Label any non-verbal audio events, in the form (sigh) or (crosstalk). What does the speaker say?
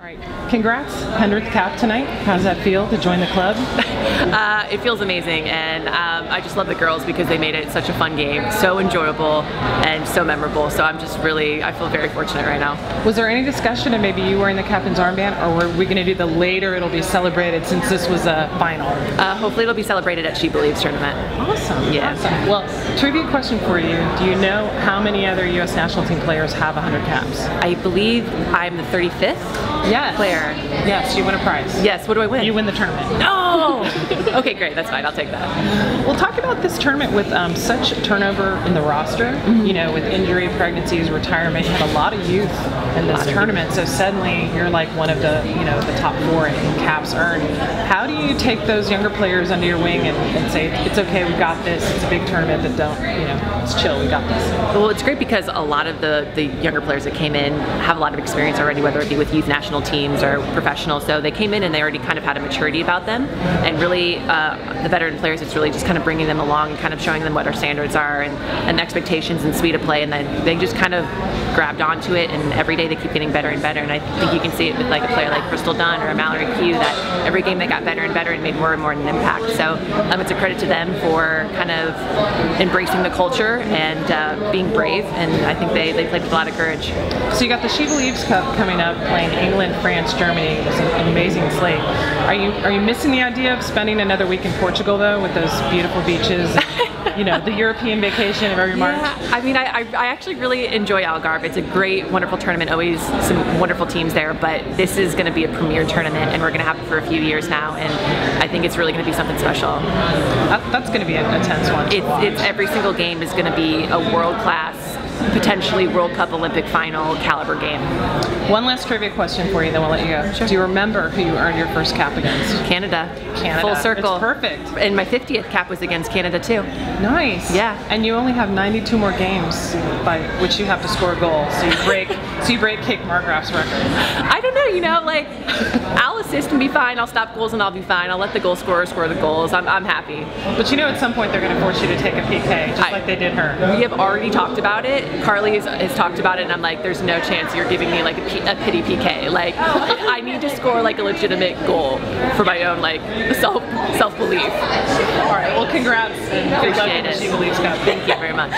All right, congrats, 100th cap tonight. How does that feel to join the club? (laughs) Uh, it feels amazing, and um, I just love the girls because they made it such a fun game, so enjoyable and so memorable. So I'm just really, I feel very fortunate right now. Was there any discussion of maybe you wearing the captain's armband, or were we going to do the later it'll be celebrated since this was a final? Uh, hopefully it'll be celebrated at She Believes tournament. Awesome. Yeah. Awesome. Well, trivia question for you: Do you know how many other U.S. national team players have 100 caps? I believe I'm the 35th yes. player. Yes, you win a prize. Yes. What do I win? You win the tournament. No. (laughs) okay, great. That's fine. I'll take that. We'll talk about this tournament with um, such turnover in the roster. Mm-hmm. You know, with injury, pregnancies, retirement, you had a lot of youth in this tournament. So suddenly you're like one of the you know the top four in caps earned. How do you take those younger players under your wing and, and say it's okay, we got this. It's a big tournament, but don't you know, it's chill, we got this. Well, it's great because a lot of the the younger players that came in have a lot of experience already, whether it be with youth national teams or professional. So they came in and they already kind of had a maturity about them, and really uh, the veteran players, it's really just kind of bringing them along and kind of showing them what our standards are and, and expectations and speed of play, and then they just kind of grabbed onto it, and every day they keep getting better and better. And I think you can see it with like a player like Crystal Dunn or a Mallory Pugh that every game they got better and better and made more and more an impact. So um, it's a credit to them for kind of embracing the culture and uh, being brave, and I think they, they played with a lot of courage. So you got the She Believes Cup coming up, playing England, France, Germany. was an amazing slate. Are you are you missing the idea of spending another week in Portugal though, with those beautiful beaches? (laughs) you know, the European vacation of every March. Yeah, I mean, I, I, actually really enjoy Algarve. It's a great, wonderful tournament. Always some wonderful teams there. But this is going to be a premier tournament, and we're going to have it for a few years now. And I think it's really going to be something special. That, that's going to be a, tense one. It's, it's every single game is going to be a world class potentially World Cup Olympic final caliber game. One last trivia question for you, then we'll let you go. Sure. Do you remember who you earned your first cap against? Canada. Canada. Full circle. It's perfect. And my 50th cap was against Canada too. Nice. Yeah. And you only have 92 more games by which you have to score a goal. So you break (laughs) so you break Kate Markgraf's record. I don't know, you know, like I'll assist and be fine, I'll stop goals and I'll be fine. I'll let the goal scorer score the goals. I'm, I'm happy. But you know at some point they're gonna force you to take a PK, just I, like they did her. We have already talked about it. Carli has, has, talked about it and I'm like, there's no chance you're giving me like a, P, a pity PK. Like I need to score like a legitimate goal for my own like self self belief. All right, well congrats and Appreciate it. She believes Thank you very much.